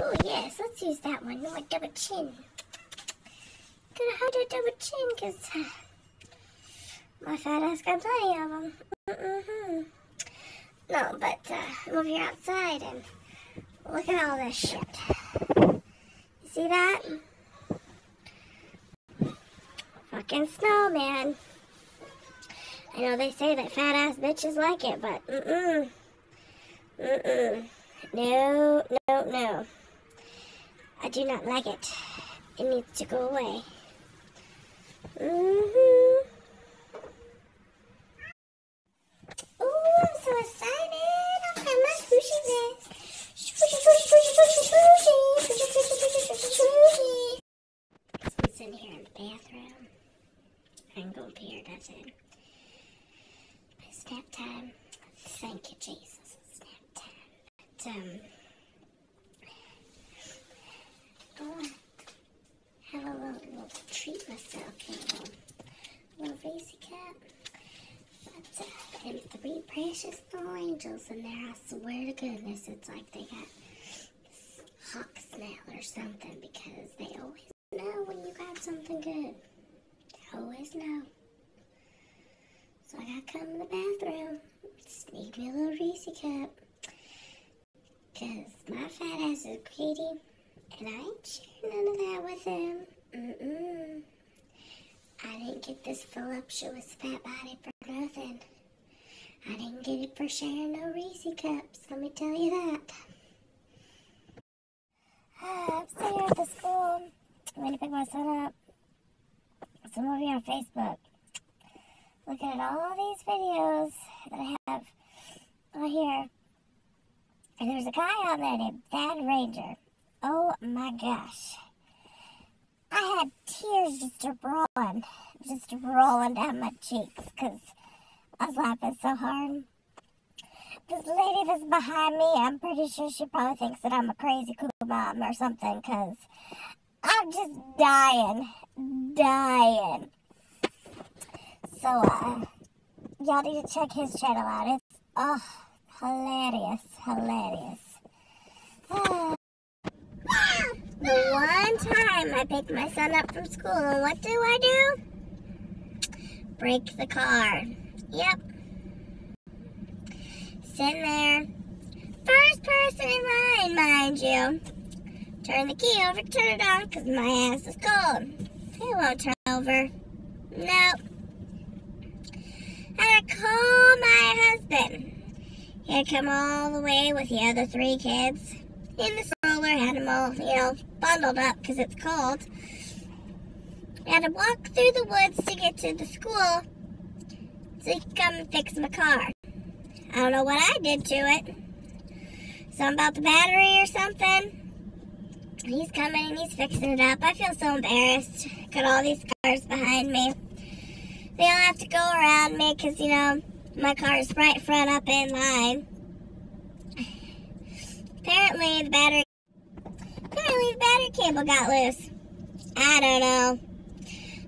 Oh, yes, let's use that one. A double chin. Gotta hide a double chin because uh, my fat ass got plenty of them. Mm-hmm. No, but uh, I'm over here outside and look at all this shit. You see that? Fucking snowman. I know they say that fat ass bitches like it, but mm-mm. Mm-mm. No, no, no. I do not like it. It needs to go away. Mm-hmm. Ooh, I'm so excited. I've got my sushi list. Sushi, sushi, sushi, sushi, sushi. Sushi, sushi, sushi, sushi, sushi. It's in here in the bathroom. I'm going to pee, that's it. It's nap time. Thank you, Jesus um, I want to have a little, little treat myself, you know, little racy cup. But, uh, them three precious little angels in there, I swear to goodness, it's like they got hawk smell or something because they always know when you got something good. They always know. So I gotta come in the bathroom, sneak me a little Reese cup. Cause my fat ass is greedy, and I ain't sharing none of that with him. Mm-mm. I didn't get this voluptuous fat body for nothing. I didn't get it for sharing no Reese cups, let me tell you that. Uh, I'm sitting here at the school. I'm gonna pick my son up. So I'm over on Facebook looking at all these videos that I have on here. And there's a guy on there named Bad Ranger. Oh my gosh. I had tears just rolling, just rolling down my cheeks because I was laughing so hard. This lady that's behind me, I'm pretty sure she probably thinks that I'm a crazy cool mom or something because I'm just dying, dying. So, uh, y'all need to check his channel out. It's, oh, hilarious, hilarious. the one time I picked my son up from school, and what do I do? Break the car. Yep. Sitting there. First person in line, mind you. Turn the key over, turn it on, because my ass is cold. It won't turn over. Nope. I call my husband. Had come all the way with the other three kids in the stroller, had them all, you know, bundled up because it's cold. Had to walk through the woods to get to the school could come and fix my car. I don't know what I did to it. Something about the battery or something. He's coming and he's fixing it up. I feel so embarrassed. Got all these cars behind me. They all have to go around me because, you know, my car is right front up in line. Apparently the battery apparently the battery cable got loose. I don't know.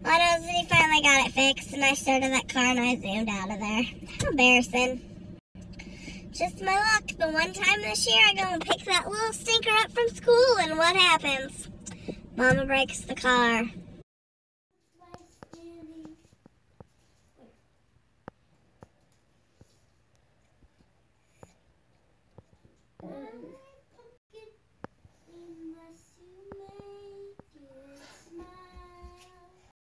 All I know that he finally got it fixed and I started that car and I zoomed out of there. How embarrassing. Just my luck. The one time this year I go and pick that little stinker up from school and what happens? Mama breaks the car.